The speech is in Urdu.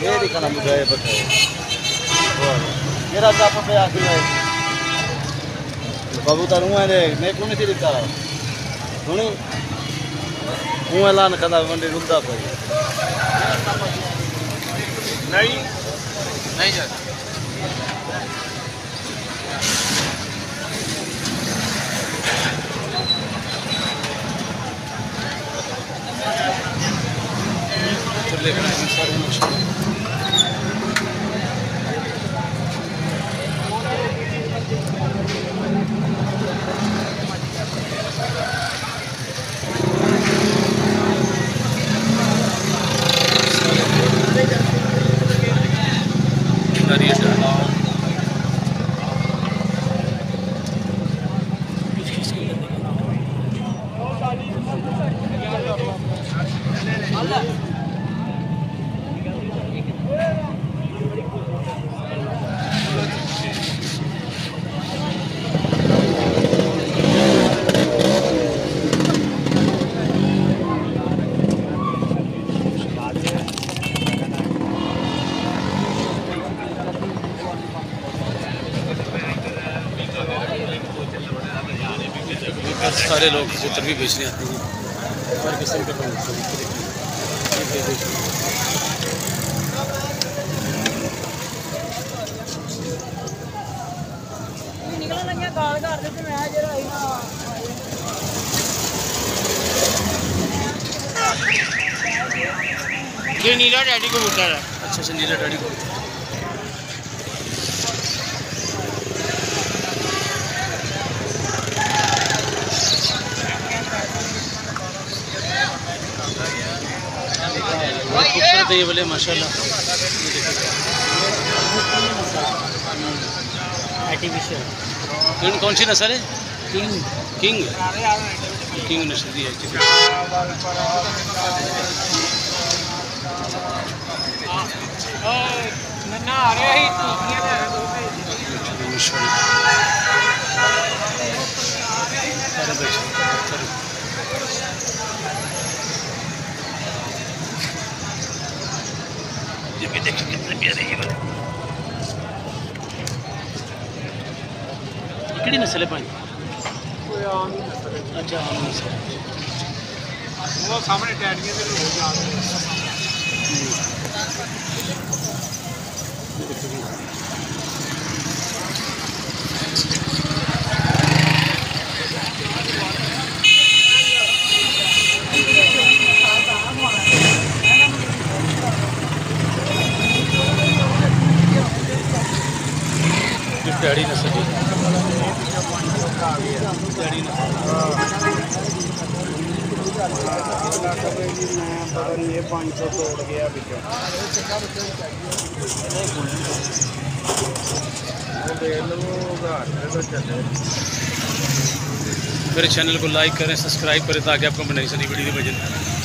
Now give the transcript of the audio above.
یہ دکھانا مجھے بتاؤ میرا پہ آ کے کبوتر ہوں ہے میں دیتا سنی ہوں اعلان کرا منڈی رکتا پہ نہیں نہیں جاتا کبوتر دیکھ رہے ہیں سارے ماشاء اللہ ناریل سارے لوگ اسے بھی بیچنے آتے ہیں۔ ہر قسم کے یہ نیلا ڈیڈی کو بوتا ہے اچھا اچھا نیلا ڈیڈی کو ہے یہ بولے ماشاء اللہ کون سی نسل ہے؟ کنگ کنگ کنگ نسل دی ہے ٹھیک ہے نہ آ رہا ہی ٹوٹیاں لے رہا دو ماشاء اللہ سارے بیچ سارے یہ بھی دیکھیں کتنے پیارے والے یہ کہڑی نسل ہے۔ بھائی؟ اچھا عام نسل۔ وہ سامنے ڈیڈیاں دے لوگ جا رہے ہیں۔ یہ پیاری نسل ہے یہ پانچ سو توڑ گیا میرے چینل کو لائک کریں، سبسکرائب کریں تاکہ آپ کو میں نئی سنی ویڈیو بھیجیں